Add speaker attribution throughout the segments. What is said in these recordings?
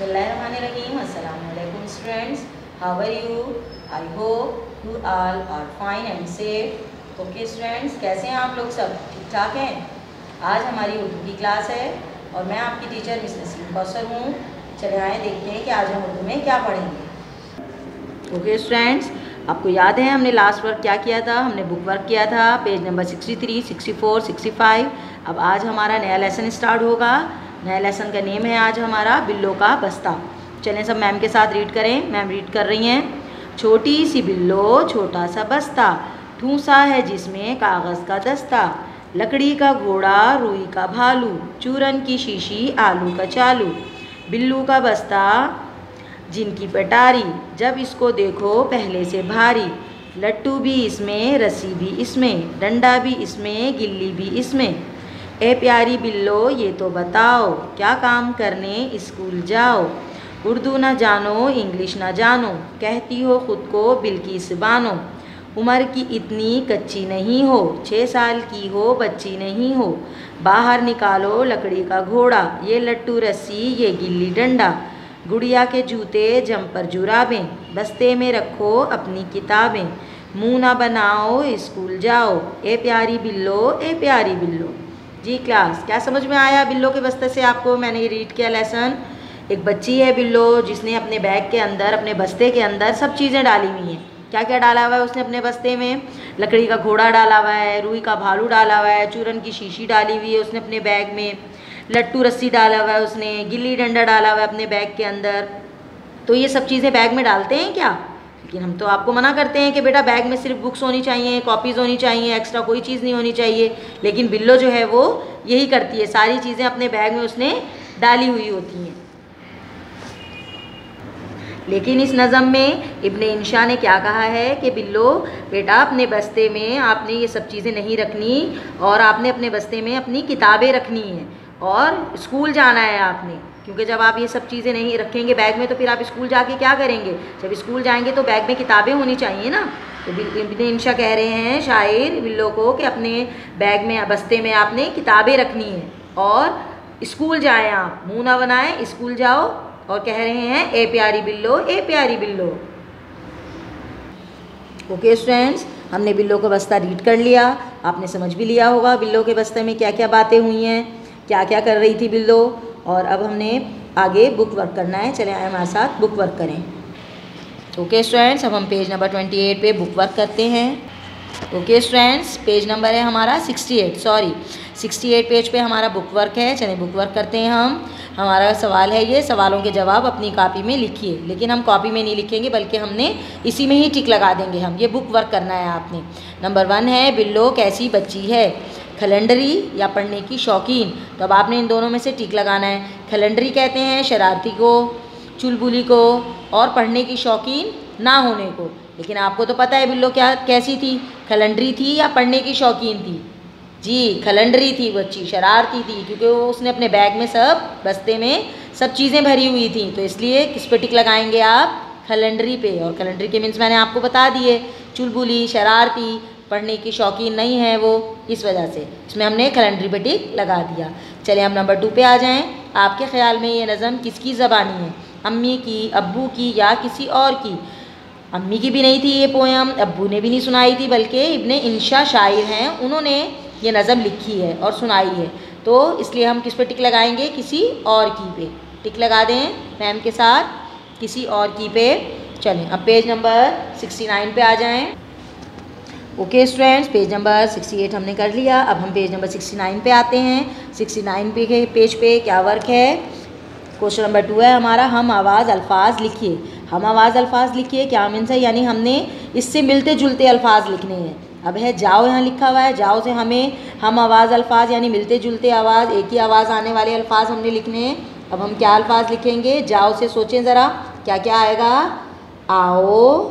Speaker 1: Assalamu alaikum students. How are you? I hope you all are fine and safe. Okay students, कैसे हैं आप लोग सब? ठीक ठाक हैं? आज हमारी उर्दू की क्लास है और मैं आपकी टीचर मिस नसीम कौसर हूँ। चले आए देखते हैं कि आज हम उर्दू में क्या पढ़ेंगे। ओके स्टूडेंट्स आपको याद है हमने लास्ट वर्क क्या किया था? हमने बुक वर्क किया था पेज नंबर 63, 64, 65 अब आज हमारा नया लेसन स्टार्ट होगा। नया लेसन का नेम है आज हमारा बिल्लो का बस्ता। चलें सब मैम के साथ रीड करें। मैम रीड कर रही हैं। छोटी सी बिल्लो, छोटा सा बस्ता। ठूसा है जिसमें कागज़ का दस्ता। लकड़ी का घोड़ा, रुई का भालू। चूरन की शीशी, आलू का चालू। बिल्लू का बस्ता, जिनकी पटारी। जब इसको देखो पहले से भारी। लट्टू भी इसमें, रस्सी भी इसमें। डंडा भी इसमें, गिल्ली भी इसमें। ए प्यारी बिल्लो, ये तो बताओ, क्या काम करने स्कूल जाओ? उर्दू ना जानो, इंग्लिश ना जानो, कहती हो ख़ुद को बिल्किस बानो। उम्र की इतनी कच्ची नहीं हो छः साल की हो, बच्ची नहीं हो। बाहर निकालो लकड़ी का घोड़ा, ये लट्टू रस्सी, ये गिल्ली डंडा। गुड़िया के जूते जंपर जुराबें, बस्ते में रखो अपनी किताबें। मुँह ना बनाओ, स्कूल जाओ। ए प्यारी बिल्लो, ए प्यारी बिल्लो। जी क्लास क्या समझ में आया बिल्लो के बस्ते से आपको? मैंने ये रीड किया लेसन एक बच्ची है बिल्लो, जिसने अपने बैग के अंदर, अपने बस्ते के अंदर सब चीज़ें डाली हुई हैं। क्या क्या डाला हुआ है उसने अपने बस्ते में? लकड़ी का घोड़ा डाला हुआ है, रुई का भालू डाला हुआ है, चूरन की शीशी डाली हुई है उसने अपने बैग में। लट्टू रस्सी डाला हुआ है उसने, गिल्ली डंडा डाला हुआ है अपने बैग के अंदर। तो ये सब चीज़ें बैग में डालते हैं क्या? लेकिन हम तो आपको मना करते हैं कि बेटा बैग में सिर्फ़ बुक्स होनी चाहिए कॉपीज़ होनी चाहिए एक्स्ट्रा कोई चीज़ नहीं होनी चाहिए। लेकिन बिल्लो जो है वो यही करती है, सारी चीज़ें अपने बैग में उसने डाली हुई होती हैं। लेकिन इस नज़म में इब्ने इंशा ने क्या कहा है कि बिल्लो, बेटा अपने बस्ते में आपने ये सब चीज़ें नहीं रखनी और आपने अपने बस्ते में अपनी किताबें रखनी हैं। और स्कूल जाना है आपने, क्योंकि जब आप ये सब चीज़ें नहीं रखेंगे बैग में तो फिर आप स्कूल जाके क्या करेंगे? जब स्कूल जाएँगे तो बैग में किताबें होनी चाहिए ना। तो इब्ने इंशा कह रहे हैं, शायर, बिल्लो को कि अपने बैग में, बस्ते में आपने किताबें रखनी है। और स्कूल जाएँ आप, मुँह ना बनाएँ, स्कूल जाओ और कह रहे हैं, ए प्यारी बिल्लो, ए प्यारी बिल्लो। ओके स्टूडेंट्स हमने बिल्लो का बस्ता रीड कर लिया। आपने समझ भी लिया होगा बिल्लो के बस्ते में क्या क्या बातें हुई हैं। क्या क्या कर रही थी बिल्लो? और अब हमने आगे बुक वर्क करना है। चले आए हमारे साथ बुक वर्क करें। ओके स्टूडेंट्स अब हम पेज नंबर ट्वेंटी एट पे बुक वर्क करते हैं। ओके स्टूडेंट्स पेज नंबर है हमारा sixty eight sorry sixty eight page पे हमारा बुक वर्क है। चलिए बुक वर्क करते हैं हम। हमारा सवाल है ये, सवालों के जवाब अपनी कॉपी में लिखिए। लेकिन हम कॉपी में नहीं लिखेंगे, बल्कि हमने इसी में ही टिक लगा देंगे हम। ये बुक वर्क करना है आपने। नंबर वन है, बिल्लो, कैसी बच्ची है? खलेंडरी या पढ़ने की शौकीन। तो अब आपने इन दोनों में से टिक लगाना है। खलेंडरी कहते हैं शरारती को, चुलबुली को और पढ़ने की शौकीन ना होने को। लेकिन आपको तो पता है बिल्लो क्या, कैसी थी? खलेंडरी थी या पढ़ने की शौकीन थी? जी, खलंडरी थी बच्ची, शरारती थी, क्योंकि वो उसने अपने बैग में सब, बस्ते में सब चीज़ें भरी हुई थी। तो इसलिए किस पे टिक लगाएँगे आप? खलंडरी पे। और खलंडरी के मीन्स मैंने आपको बता दिए। चुलबुली, शरारती पढ़ने की शौकीन नहीं है वो, इस वजह से। इसमें हमने खलंडरी पे टिक लगा दिया। चलिए हम नंबर टू पे आ जाएँ। आपके ख्याल में ये नज़म किसकी ज़बानी है? अम्मी की, अब्बू की या किसी और की? अम्मी की भी नहीं थी ये पोएम अब्बू ने भी नहीं सुनाई थी, बल्कि इब्ने इंशा शायर हैं, उन्होंने ये नज़म लिखी है और सुनाई है। तो इसलिए हम किस पे टिक लगाएँगे? किसी और की पे। टिक लगा दें मैम के साथ, किसी और की पे। चलें, अब पेज नंबर 69 पे आ जाएँ। ओके स्टूडेंट्स पेज नंबर 68 हमने कर लिया। अब हम पेज नंबर 69 पे आते हैं। 69 पे के पेज पे क्या वर्क है? क्वेश्चन नंबर टू है हमारा, हम आवाज़ अल्फाज लिखिए। हम आवाज़ अल्फाज लिखिए, क्या मीन्स है? यानी हमने इससे मिलते जुलते अल्फाज लिखने हैं। अब है, जाओ यहाँ लिखा हुआ है, जाओ से हमें हम आवाज़ अल्फाज यानी मिलते जुलते आवाज़, एक ही आवाज़ आने वाले अल्फाज हमने लिखने हैं। अब हम क्या अल्फाज लिखेंगे? जाओ से सोचें ज़रा क्या क्या आएगा? आओ।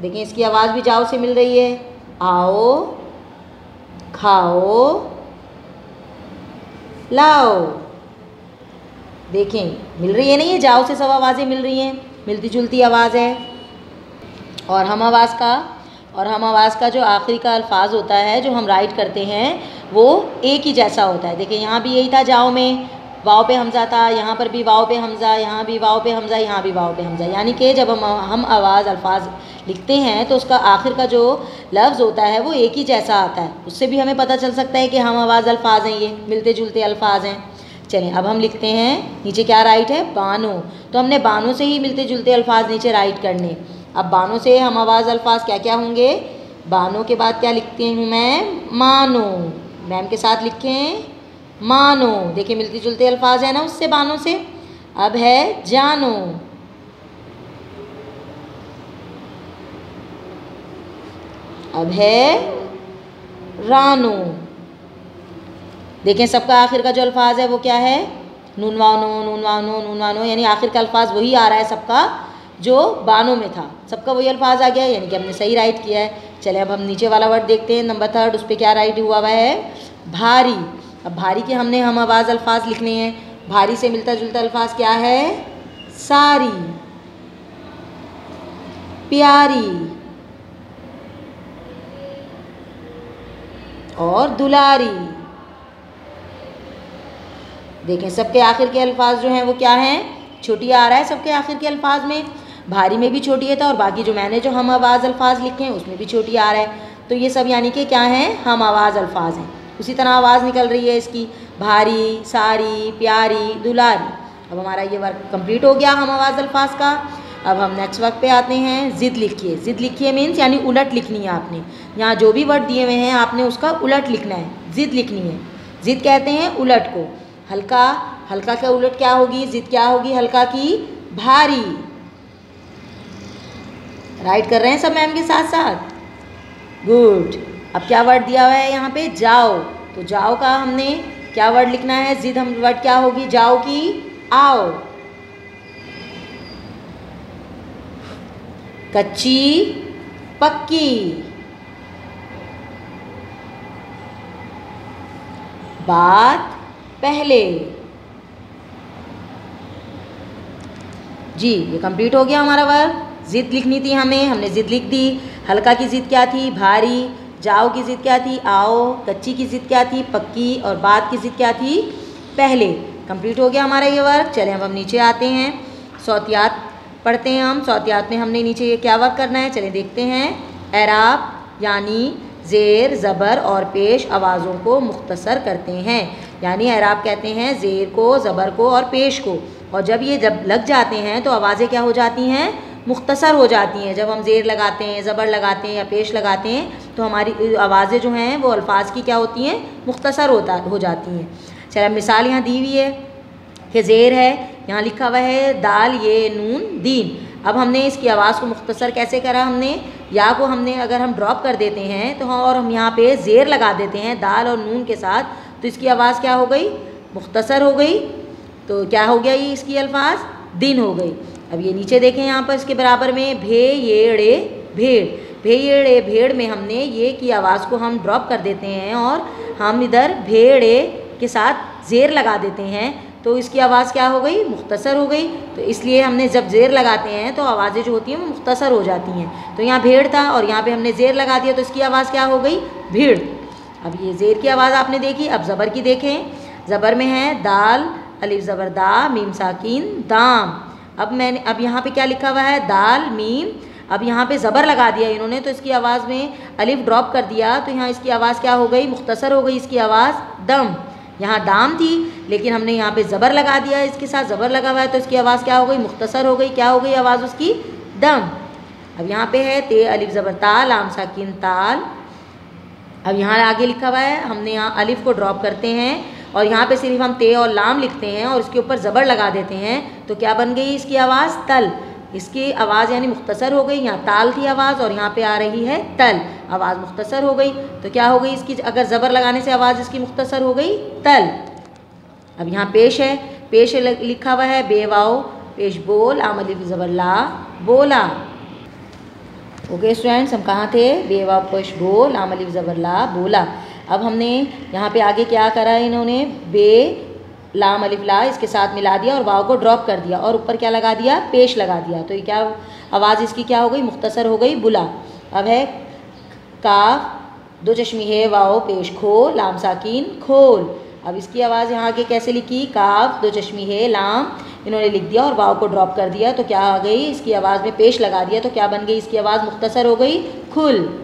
Speaker 1: देखें, इसकी आवाज़ भी जाओ से मिल रही है। आओ, खाओ, लाओ। देखें, मिल रही है नहीं ये? जाओ से सब आवाज़ें मिल रही हैं। मिलती जुलती आवाज़ है। और हम आवाज़ का, और हम आवाज़ का जो आखिरी का अल्फाज होता है, जो हम राइट करते हैं, वो एक ही जैसा होता है। देखिए यहाँ भी यही था, जाओ में। वाव पे हमज़ा था, यहाँ पर भी वाव पे हमज़ा, यहाँ भी वाव पे हमज़ा, यहाँ भी वाव पे हमज़ा। यानी कि जब हम हम आवाज़, अल्फाज लिखते हैं तो उसका आखिर का जो लफ्ज़ होता है वो एक ही जैसा आता है। उससे भी हमें पता चल सकता है कि हम आवाज़ अल्फाज हैं, ये मिलते जुलते अल्फाज हैं। चलें, अब हम लिखते हैं, नीचे क्या राइट है? बानो। तो हमने बानो से ही मिलते जुलते अल्फाज नीचे राइट करने। अब बानो से हम आवाज़ अल्फाज क्या क्या होंगे? बानो के बाद क्या लिखती हूँ मैं? मानो। मैम के साथ लिखें मानो। देखिए मिलते जुलते अल्फाज है ना उससे, बानो से। अब है जानो। अब है रानो। देखें, सबका आखिर का जो अल्फाज है वो क्या है? नून वानो नून वानो नून वानो यानी आखिर का अल्फाज वही आ रहा है सबका जो बानों में था। सबका वही अल्फाज आ गया, यानी कि हमने सही राइट किया है। चले, अब हम नीचे वाला वर्ड देखते हैं। नंबर थर्ड उस पर क्या राइट हुआ हुआ है? भारी। अब भारी के हमने हम आवाज़ अल्फाज लिखने हैं। भारी से मिलता जुलता अल्फाज क्या है? सारी। प्यारी। और दुलारी। देखें, सबके आखिर के अल्फाज जो हैं, वो क्या हैं? छोटी आ रहा है सबके आखिर के अल्फाज में। भारी में भी छोटी है था और बाकी जो मैंने जो हम आवाज़ अल्फाज लिखे हैं, उसमें भी छोटी आ रहा है। तो ये सब यानी कि क्या हैं? हम आवाज़ अल्फाज हैं। उसी तरह आवाज़ निकल रही है इसकी। भारी, सारी, प्यारी, दुलारी। अब हमारा ये वर्क कंप्लीट हो गया हम आवाज़ अल्फाज का। अब हम नेक्स्ट वर्क पे आते हैं, ज़िद लिखिए। ज़िद लिखिए मीन्स यानी उलट लिखनी है आपने। यहाँ जो भी वर्ड दिए हुए हैं, आपने उसका उलट लिखना है। ज़िद लिखनी है। ज़िद कहते हैं उलट को। हल्का हल्का का उलट क्या होगी? ज़िद क्या होगी? हल्का की भारी। राइट कर रहे हैं सब मैम के साथ साथ गुड अब क्या वर्ड दिया हुआ है यहाँ पे? जाओ। तो जाओ का हमने क्या वर्ड लिखना है? जिद हम वर्ड क्या होगी? जाओ की आओ। कच्ची, पक्की। बात पहले। जी, ये कंप्लीट हो गया हमारा वर्क। ज़िद लिखनी थी हमें, हमने ज़िद लिख दी। हल्का की ज़िद क्या थी? भारी। जाओ की ज़िद क्या थी? आओ। कच्ची की ज़िद क्या थी? पक्की। और बात की ज़िद क्या थी? पहले। कंप्लीट हो गया हमारा ये वर्क चलें, अब हम नीचे आते हैं। सौतियात पढ़ते हैं हम सौतियात में हमने नीचे ये क्या वर्क करना है? चलें देखते हैं। एराब, यानी ज़ेर, ज़बर और पेश आवाज़ों को मुख्तसर करते हैं। यानी एराब कहते हैं ज़ेर को, ज़बर को और पेश को। और जब ये जब लग जाते हैं तो आवाज़ें क्या हो जाती हैं? मुख्तसर हो जाती हैं। जब हम ज़ेर लगाते हैं, ज़बर लगाते हैं या पेश लगाते हैं तो हमारी आवाज़ें जो हैं वो अल्फाज की क्या होती हैं? मुख्तसर होता, हो जाती हैं। चलो मिसाल यहाँ दी हुई है कि ज़ेर है यहाँ लिखा हुआ है, दाल, ये, नून, दीन। अब हमने इसकी आवाज़ को मुख्तसर कैसे करा हमने? या को हमने अगर हम ड्रॉप कर देते हैं तो हाँ और हम यहाँ पे ज़ेर लगा देते हैं, दाल और नून के साथ तो इसकी आवाज़ क्या हो गई? मुख्तसर हो गई। तो क्या हो गया ये इसकी अल्फाज? दिन हो गई। अब ये नीचे देखें यहाँ पर इसके बराबर में, भे येड़े भेड़। भे येड़े भेड़ में हमने ये की आवाज़ को हम ड्रॉप कर देते हैं और हम इधर भेड़े के साथ ज़ेर लगा देते हैं। तो इसकी आवाज़ क्या हो गई? मुख्तसर हो गई। तो इसलिए हमने जब ज़ेर लगाते हैं तो आवाज़ें जो होती हैं, वो मुख्तसर हो जाती हैं। तो यहाँ भेड़ था और यहाँ पे हमने ज़ेर लगा दिया तो इसकी आवाज़ क्या हो गई? भीड़। अब ये ज़ेर की आवाज़ आपने देखी। अब ज़बर की देखें। ज़बर में है दाल, अलिफ ज़बर दा, मीम साकिन, दाम। अब मैंने, अब यहाँ पे क्या लिखा हुआ है? दाल, मीम। अब यहाँ पे ज़बर लगा दिया इन्होंने तो इसकी आवाज़ में अलिफ ड्रॉप कर दिया। तो यहाँ इसकी आवाज़ क्या हो गई? मुख्तसर हो गई इसकी आवाज़। दम। यहाँ दाम थी, लेकिन हमने यहाँ पे ज़बर लगा दिया है इसके साथ। ज़बर लगा हुआ है तो इसकी आवाज़ क्या हो गई? मुख्तसर हो गई। क्या हो गई आवाज़ उसकी? दम। अब यहाँ पे है ते अलिफ ज़बर ताल, आम साकिन ताल। अब यहाँ आगे लिखा हुआ है, हमने यहाँ अलिफ को ड्रॉप करते हैं और यहाँ पे सिर्फ़ हम ते और लाम लिखते हैं और उसके ऊपर ज़बर लगा देते हैं। तो क्या बन गई इसकी आवाज़? तल। इसकी आवाज़ यानी मुख्तसर हो गई, यहाँ ताल थी आवाज़ और यहाँ पे आ रही है तल। आवाज़ मुख्तसर हो गई तो क्या हो गई इसकी, अगर ज़बर लगाने से आवाज़ इसकी मुख्तसर हो गई, तल। अब यहाँ पेश है, पेश लिखा हुआ है, बेवाओ, पेश बोल आमल ज़बर, ला, बोला। ओके स्टूडेंट्स हम कहाँ थे? बेवा पेश बोल आमल ज़बर, ला, बोला। अब हमने यहाँ पे आगे क्या करा है इन्होंने? बे लाम अलिफ ला, इसके साथ मिला दिया और वाव को ड्रॉप कर दिया और ऊपर क्या लगा दिया? पेश लगा दिया। तो ये क्या आवाज़ इसकी क्या हो गई? मुख्तसर हो गई, बुला। अब है काफ, दो चश्मी है वाओ पेश खो लाम, साकिन, खोल। अब इसकी आवाज़ यहाँ आगे कैसे लिखी? काफ, दो चश्मी है, लाम, इन्होंने लिख दिया और वाव को ड्रॉप कर दिया। तो क्या आ गई? इसकी आवाज़ में पेश लगा दिया। तो क्या बन गई? इसकी आवाज़ मुख्तसर हो गई, खुल।